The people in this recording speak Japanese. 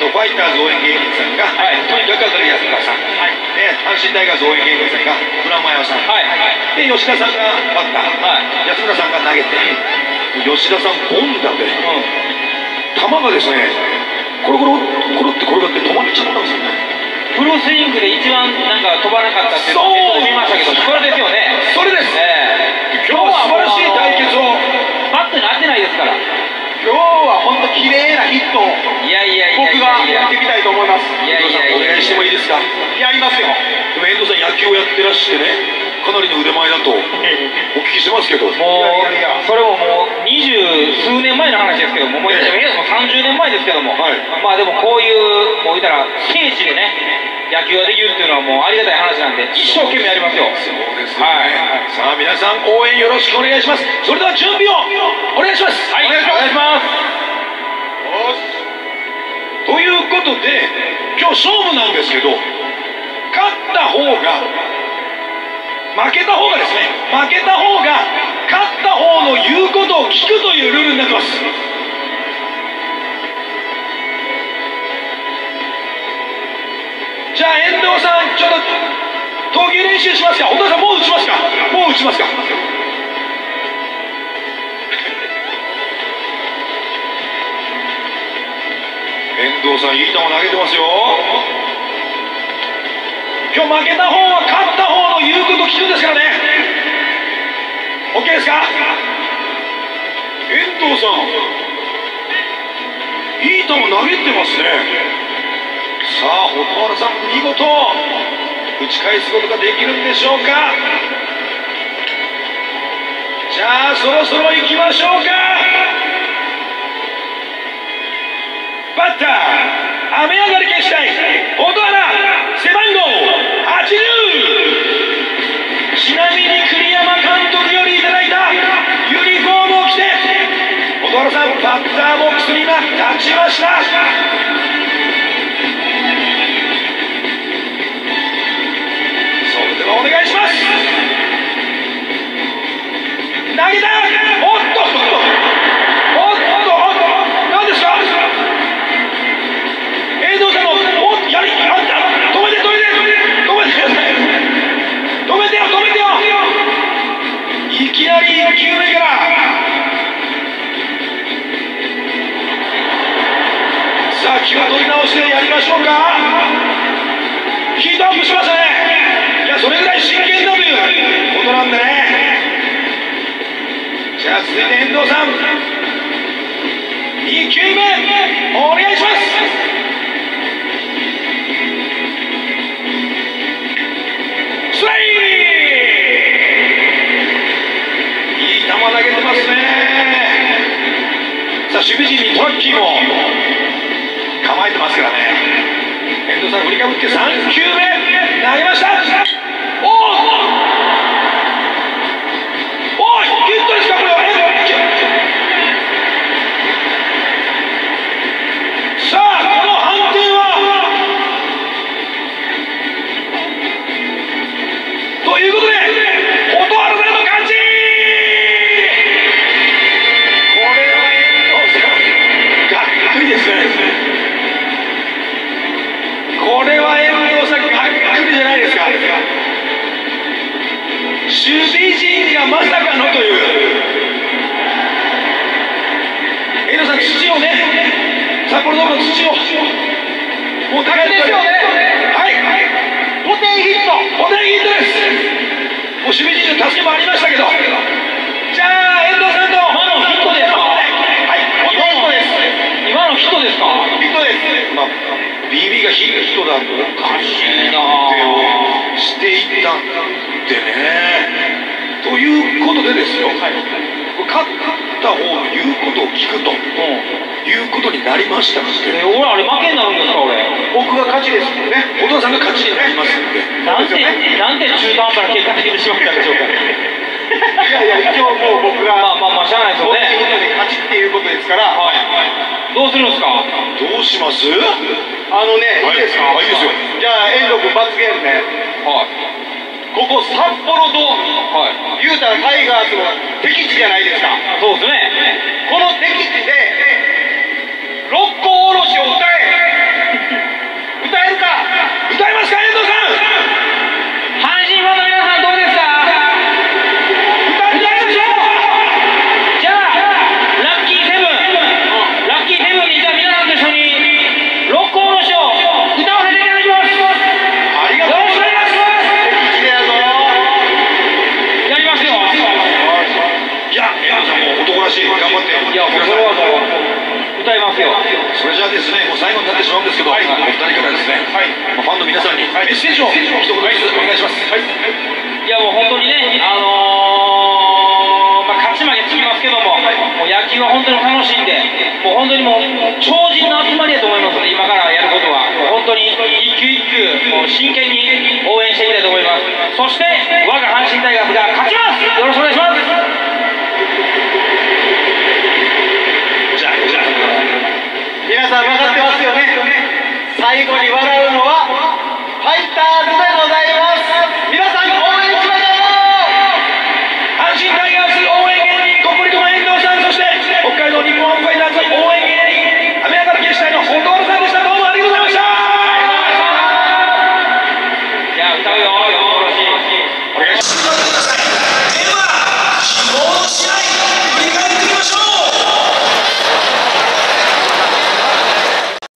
造園芸人さんが、はい。とにかく明るい安村さん、はい。ね、阪神タイガース応援芸人さんが村前さん、はい。はい。で吉田さんがバッター、はい。安村さんが投げて吉田さん凡打でうん。球がですねコロコロコロって転がって止まっちゃったんですよね。フルスイングで一番なんか飛ばなかったっていう見ましたけどそれですよね。それです。ええ。今日は今日は本当綺麗なヒットをやいやいや僕いやいや。が打ってみたいと思います。いやいやいやお願いしてもいいですか？やりますよ。でも遠藤さん野球をやってらしてねかなりの腕前だとお聞きしてますけど。もういやいや。いやそれももう二十数年前の話ですけどももうええもう30年前ですけども、はい。まあでもこういうもう言ったら聖地でね野球ができるっていうのはもうありがたい話なんで一生懸命やりますよですよね、はい。さあ皆さん応援よろしくお願いします。それでは準備をお願いします。はい。お願いします。ということで今日勝負なんですけど勝った方が負けた方がですね負けた方が勝った方の言うことを聞くというルールになってます。じゃあ遠藤さんちょっと投球練習しますか。小田さんもう打ちますかもう。打ちますか遠藤さんいい球投げてますよ。今日負けた方は勝った方の言うこと聞くんですからね。OK ですか？遠藤さんいい球投げてますね。さあ蛍原さん見事。打ち返すことができるんでしょうか？じゃあそろそろ行きましょうか。バッター雨上がり決死隊蛍原背番号80ちなみに栗山監督よりいただいたユニフォームを着て蛍原さんバッターボックスに今立ちました。ゃあ続いて遠藤さん2球目お願いしますスライいい球投げてますねさあ守備陣にトラッキーも構えてますからね遠藤さん振りかぶって3球目投げました。札幌ドームの土を持って帰ってですよねはい。ポテンヒットお手ヒットですもう守備陣の助けもありましたけどじゃあ遠藤さんと今のヒットですかはい。ポテンヒットです今のヒットですかヒットですまあ BB がヒットだとおかしい。なをしてい。ったんでねとい。うことでですよ、勝った方の言うことを聞くということになりましたので。え俺あれ負けになるんですか俺。僕が勝ちですもんね。小田さんが勝ちになりますので。なんてなんて中途半端な結果できてしまったんでしょうか。いやいや一応もう僕がまあまあまあしゃあないですよそういうことねで勝ちっていうことですから。はい。どうするんですか？どうします？あのね、はい。いいですか？はいいいですよ。じゃあ遠藤君罰ゲームね。はい。ここ札幌ドームはい。言うたらタイガースの敵地じゃないですか。そうですね。この皆さんにメッセージを一言ずつお願い。します、はい。い。やもう本当にね、あのーまあ、勝ち負けつきますけども、もう野球は本当に楽しんで、もう本当にもう超人の集まりだと思い。ますので、今からやることは、本当に一球一球、もう真剣に